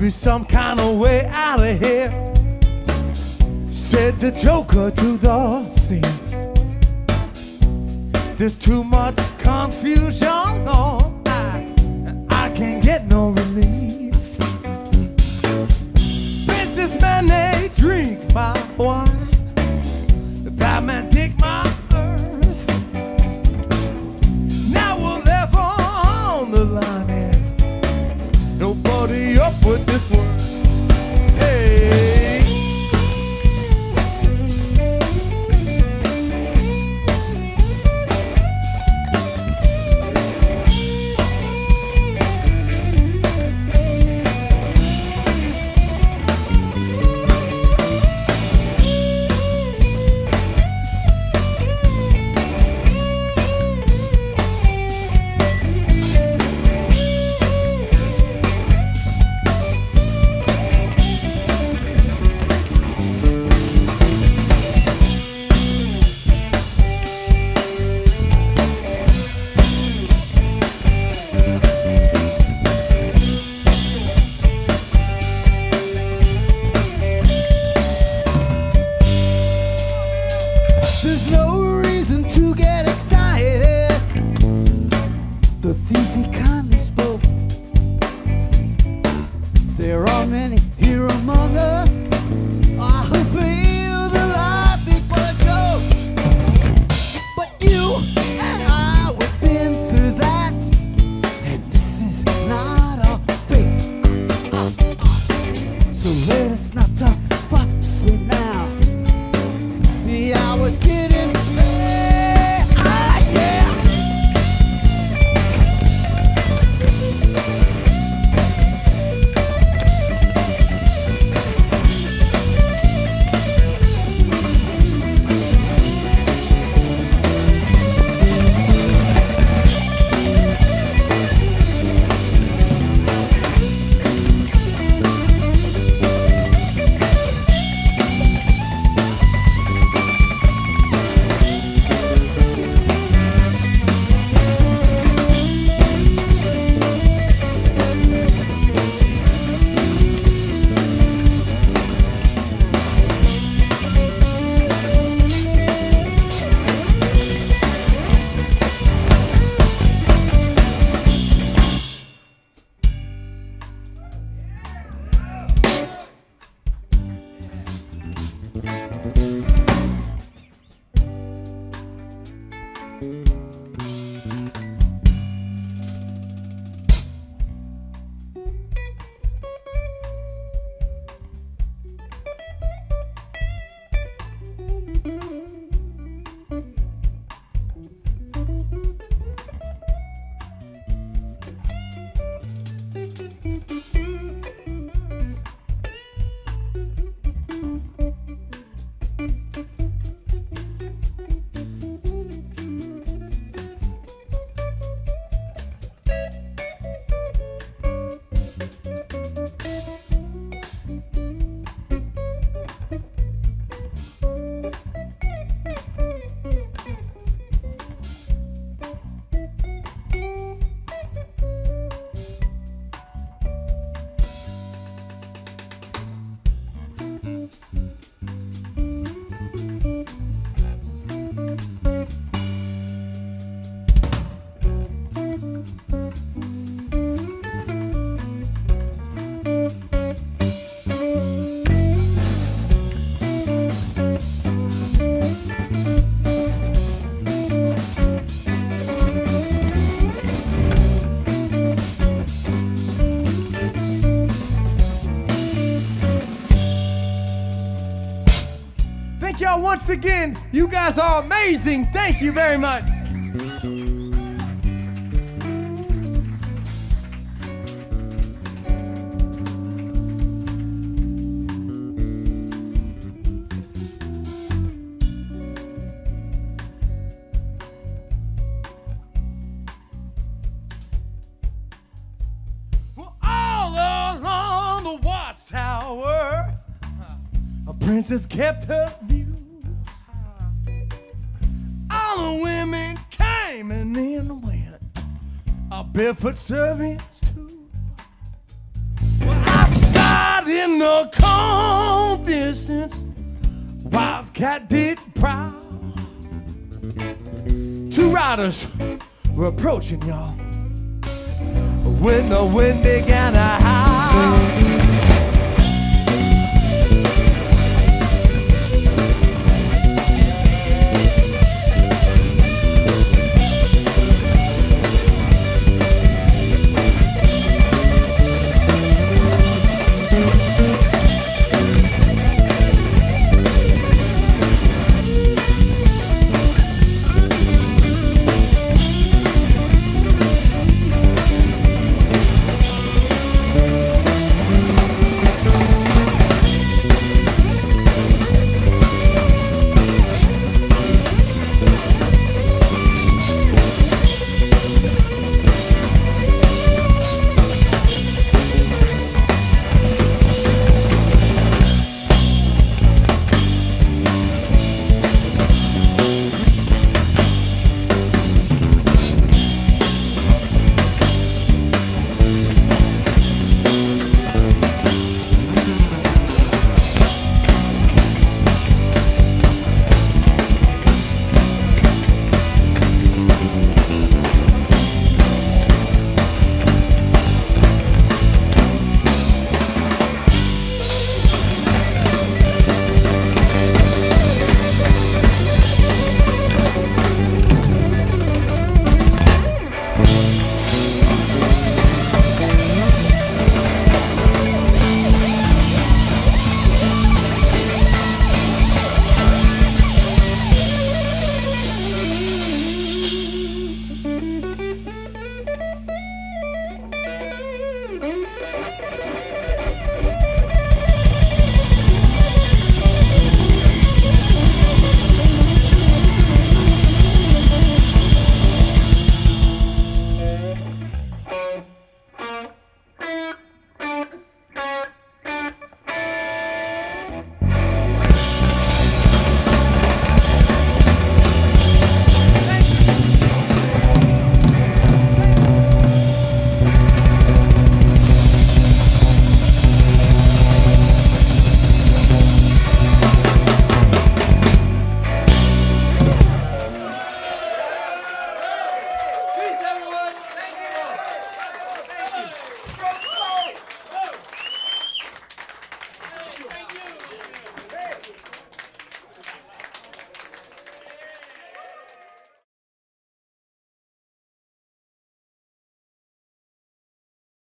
be some kind of way out of here, said the Joker to the thief. There's too much confusion on. this world. Once again, you guys are amazing. Thank you very much. Princess kept her view. The women came and then went, a barefoot servants too. Well, outside in the cold distance, Wildcat did prowl. Two riders were approaching y'all when the wind began to